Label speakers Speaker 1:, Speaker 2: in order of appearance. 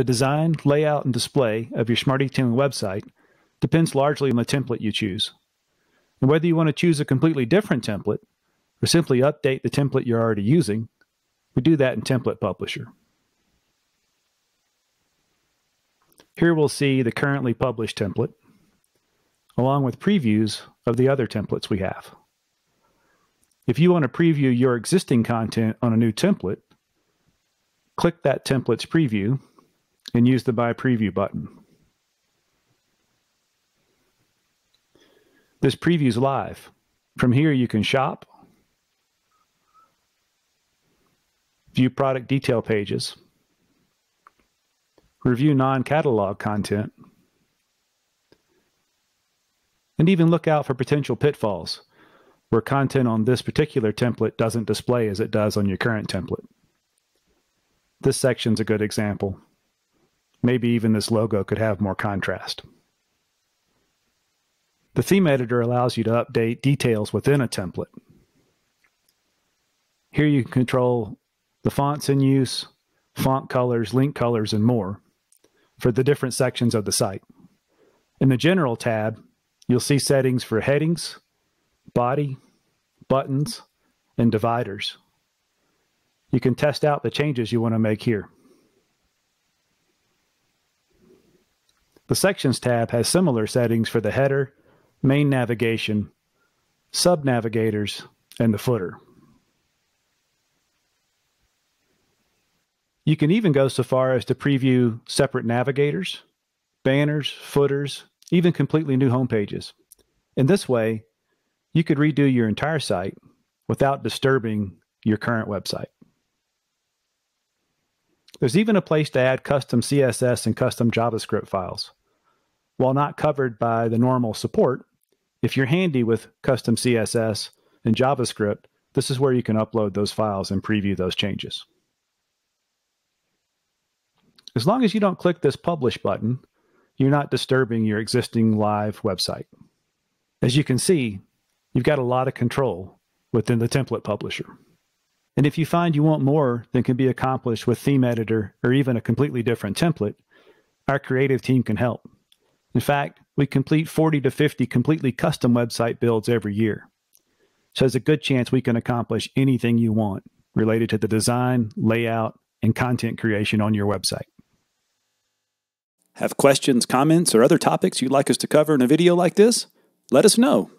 Speaker 1: The design, layout, and display of your SmartEtailing website depends largely on the template you choose. And whether you want to choose a completely different template or simply update the template you're already using, we do that in Template Publisher. Here we'll see the currently published template, along with previews of the other templates we have. If you want to preview your existing content on a new template, click that template's preview and use the buy Preview button. This preview is live. From here, you can shop, view product detail pages, review non-catalog content, and even look out for potential pitfalls where content on this particular template doesn't display as it does on your current template. This section's a good example. Maybe even this logo could have more contrast. The theme editor allows you to update details within a template. Here you can control the fonts in use, font colors, link colors, and more for the different sections of the site. In the General tab, you'll see settings for headings, body, buttons, and dividers. You can test out the changes you want to make here. The Sections tab has similar settings for the header, main navigation, sub-navigators, and the footer. You can even go so far as to preview separate navigators, banners, footers, even completely new home pages. In this way, you could redo your entire site without disturbing your current website. There's even a place to add custom CSS and custom JavaScript files. While not covered by the normal support, if you're handy with custom CSS and JavaScript, this is where you can upload those files and preview those changes. As long as you don't click this publish button, you're not disturbing your existing live website. As you can see, you've got a lot of control within the template publisher. And if you find you want more than can be accomplished with Theme Editor or even a completely different template, our creative team can help. In fact, we complete 40 to 50 completely custom website builds every year. So there's a good chance we can accomplish anything you want related to the design, layout, and content creation on your website.
Speaker 2: Have questions, comments, or other topics you'd like us to cover in a video like this? Let us know.